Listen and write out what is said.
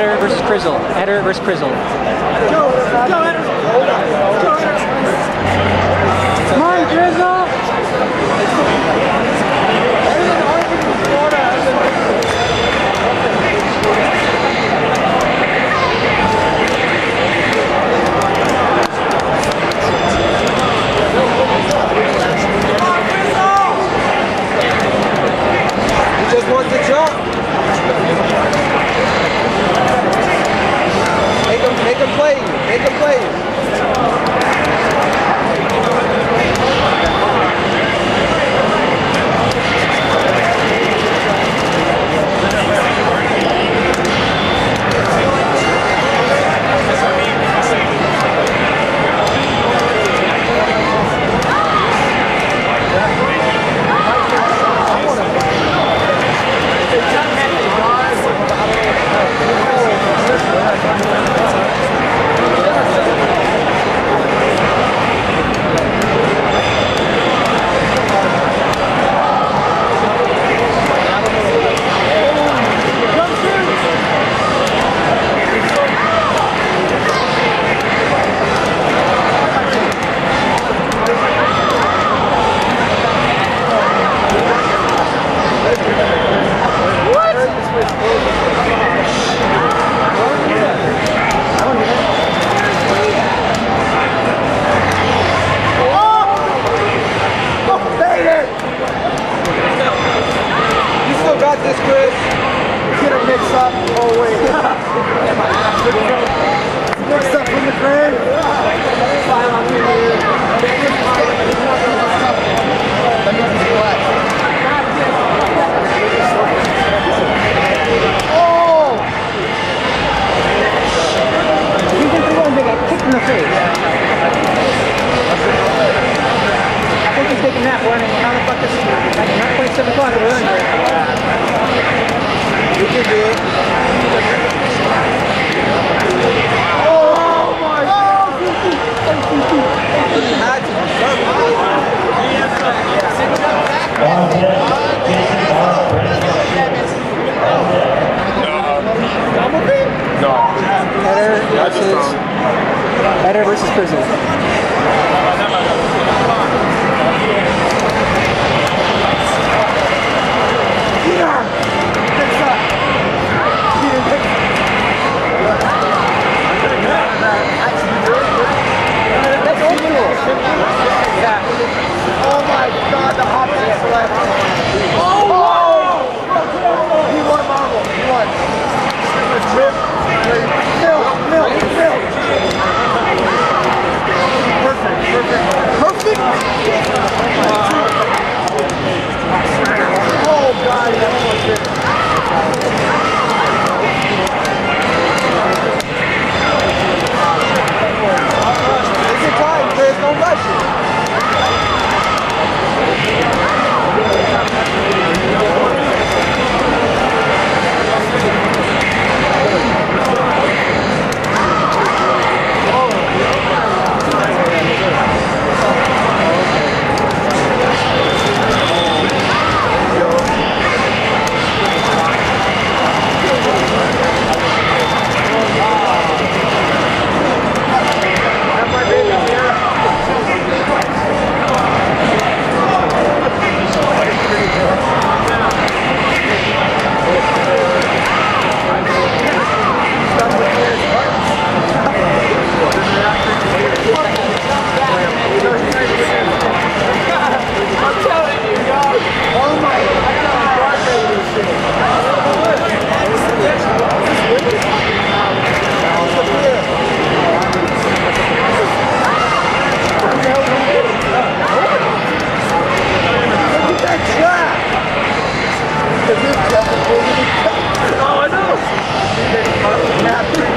Eder versus Krizzle. Eder versus Krizzle. Go, go, Eder. भाई एक भाई Muito bem. Oh, my God. Better versus, better versus prison. Oh, I know!